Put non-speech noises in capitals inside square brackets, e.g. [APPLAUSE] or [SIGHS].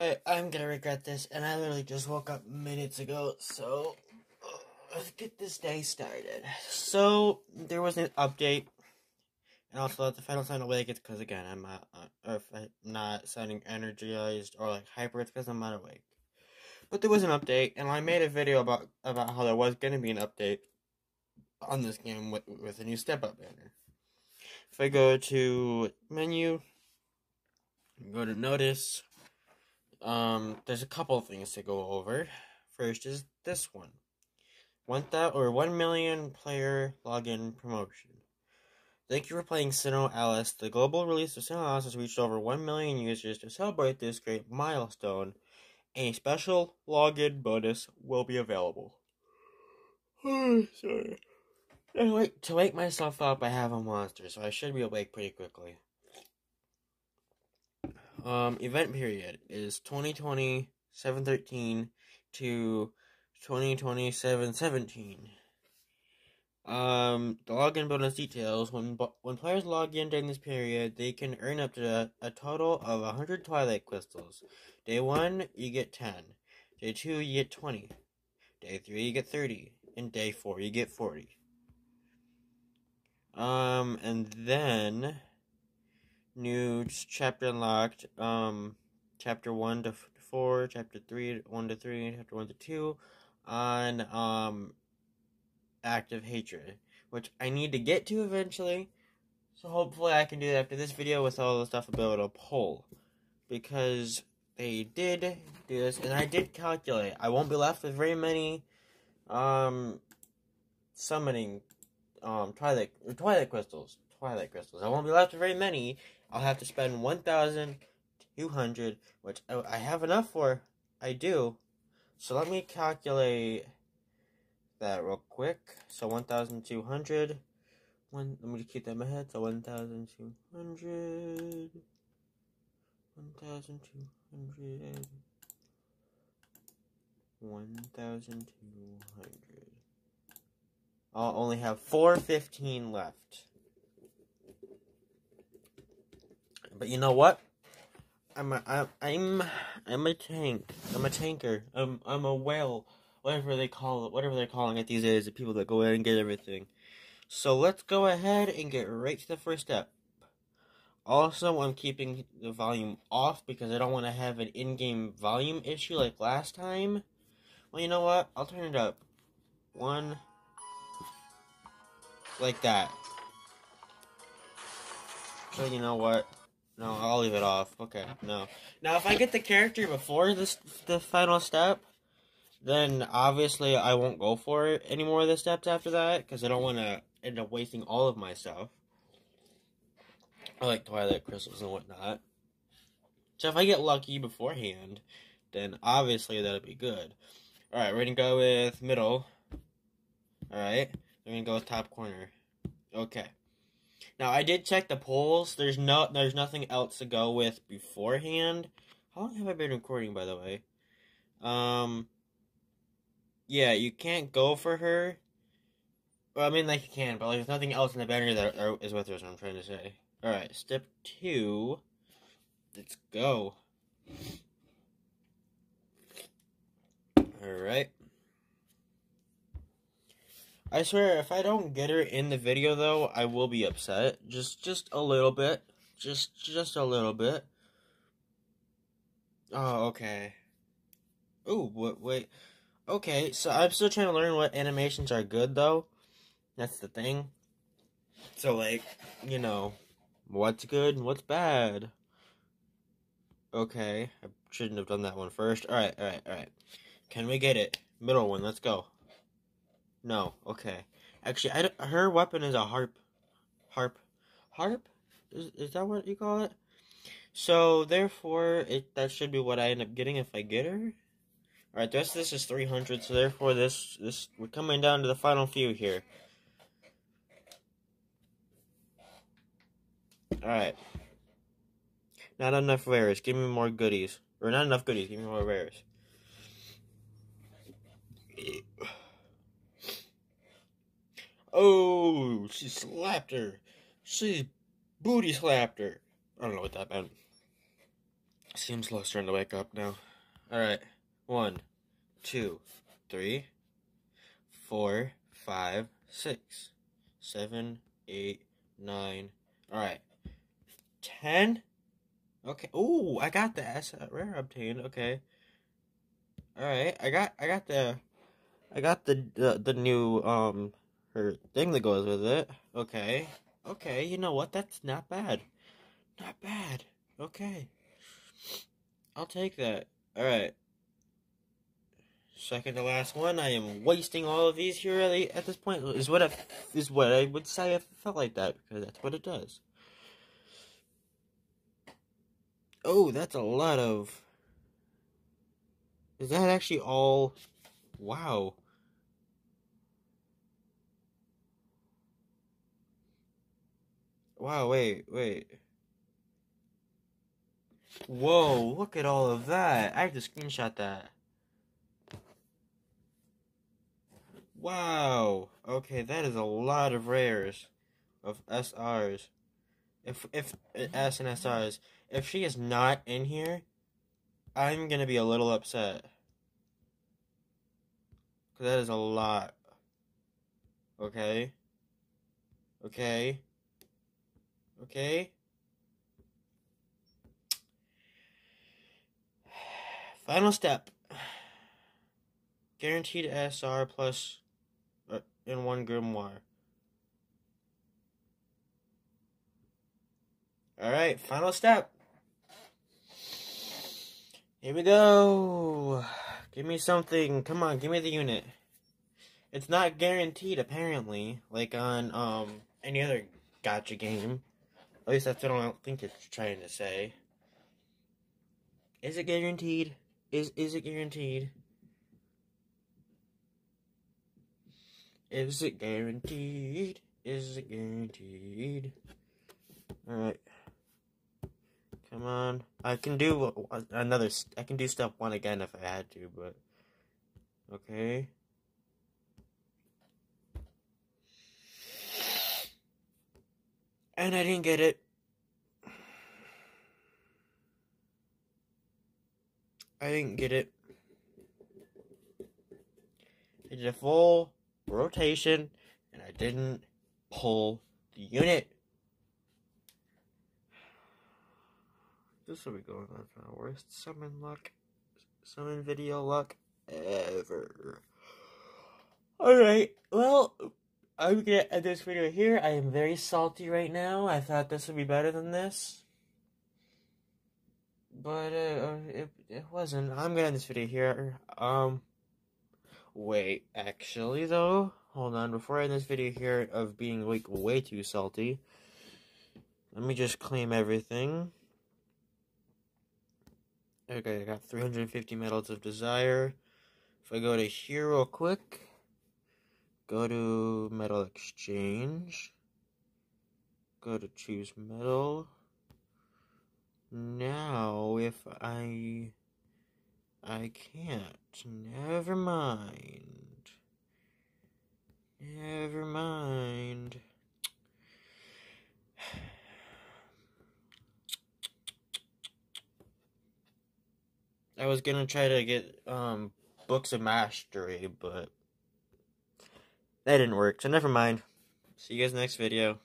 I, I'm gonna regret this, and I literally just woke up minutes ago, so let's get this day started. So, there was an update, and also the final sound awake, it's because again, I'm not, uh, if I'm not sounding energized or like hyper, it's because I'm not awake. But there was an update, and I made a video about about how there was gonna be an update on this game with, with a new step up banner. If I go to menu, go to notice, um, there's a couple things to go over. First is this one. One that or one million player login promotion. Thank you for playing SINoALICE. The global release of SINoALICE has reached over 1 million users. To celebrate this great milestone, a special login bonus will be available. [SIGHS] Sorry. To wake myself up, I have a monster, so I should be awake pretty quickly. Um, event period is 2020 713 to 2020 717. Um, the login bonus details when when players log in during this period, they can earn up to a, a total of 100 Twilight crystals. Day 1, you get 10. Day 2, you get 20. Day 3, you get 30. And day 4, you get 40. Um, and then new chapter unlocked. Um, chapter one to four, chapter three one to three, chapter one to two, on um, active hatred, which I need to get to eventually. So hopefully I can do that after this video with all the stuff about a poll, because they did do this, and I did calculate. I won't be left with very many um summoning um twilight twilight crystals. Twilight crystals. I won't be left with very many. I'll have to spend one thousand two hundred, which I have enough for. I do. So let me calculate that real quick. So one thousand two hundred. One. Let me keep that in my head. So one thousand two hundred. One thousand two hundred. One thousand two hundred. I'll only have 415 left. But you know what? I'm a, I'm I'm a tank. I'm a tanker. I'm I'm a whale. Whatever they call it, whatever they're calling it these days, the people that go in and get everything. So let's go ahead and get right to the first step. Also, I'm keeping the volume off because I don't want to have an in-game volume issue like last time. Well, you know what? I'll turn it up. One, like that. So you know what? No, I'll leave it off. Okay, no. Now, if I get the character before this the final step, then obviously I won't go for it any more of the steps after that because I don't want to end up wasting all of my stuff. I like Twilight crystals and whatnot. So if I get lucky beforehand, then obviously that'll be good. All right, we're gonna go with middle. All right. we're gonna go with top corner. Okay. Now I did check the polls. There's no there's nothing else to go with beforehand. How long have I been recording by the way? Um Yeah, you can't go for her. Well, I mean like you can, but like there's nothing else in the banner that is with her, is what I'm trying to say. Alright, step two. Let's go. Alright. I swear, if I don't get her in the video, though, I will be upset. Just, just a little bit. Just, just a little bit. Oh, okay. Ooh, wait, wait. Okay, so I'm still trying to learn what animations are good, though. That's the thing. So, like, you know, what's good and what's bad. Okay, I shouldn't have done that one first. Alright, alright, alright. Can we get it? Middle one, let's go. No. Okay. Actually, I her weapon is a harp. Harp. Harp? Is, is that what you call it? So, therefore, it that should be what I end up getting if I get her. Alright, the rest of this is 300, so therefore this, this, we're coming down to the final few here. Alright. Not enough rares, give me more goodies. Or not enough goodies, give me more rares. Oh, she slapped her. She booty slapped her. I don't know what that meant. Seems low starting to wake up now. Alright. One, two, three, four, five, six, seven, eight, nine. Alright. Ten? Okay. Ooh, I got the S rare obtained. Okay. Alright, I got I got the I got the, the the new um her thing that goes with it. Okay. Okay, you know what? That's not bad. Not bad. Okay. I'll take that. Alright. Second to last one. I am wasting all of these here at this point. Is what I, is what I would say if it felt like that because that's what it does. Oh, that's a lot of. Is that actually all? Wow. Wow, wait, wait. Whoa, look at all of that. I have to screenshot that. Wow. Okay, that is a lot of rares of SRs. If if S and SRs, if she is not in here, I'm gonna be a little upset. Cause that is a lot. Okay. Okay. Okay. Final step. Guaranteed SR plus uh, in one grimoire. Alright, final step. Here we go. Give me something. Come on, give me the unit. It's not guaranteed, apparently, like on um any other gacha game. At least that's what I don't think it's trying to say. Is it guaranteed? Is is it guaranteed? Is it guaranteed? Is it guaranteed? Alright. Come on. I can do another. I can do step one again if I had to, but. Okay. And I didn't get it. I didn't get it. I did a full rotation and I didn't pull the unit. This will be going on for the worst summon luck, summon video luck ever. Alright, well, I'm gonna end this video here. I am very salty right now. I thought this would be better than this. But uh, uh, it, it wasn't. I'm gonna end this video here. Um, wait, actually though, hold on. Before I end this video here of being like way too salty, let me just claim everything. Okay, I got 350 medals of desire. If I go to here real quick. Go to medal exchange. Go to choose medal. Now, if I... I can't. Never mind. Never mind. I was gonna try to get um books of mastery, but that didn't work, so never mind. See you guys next video.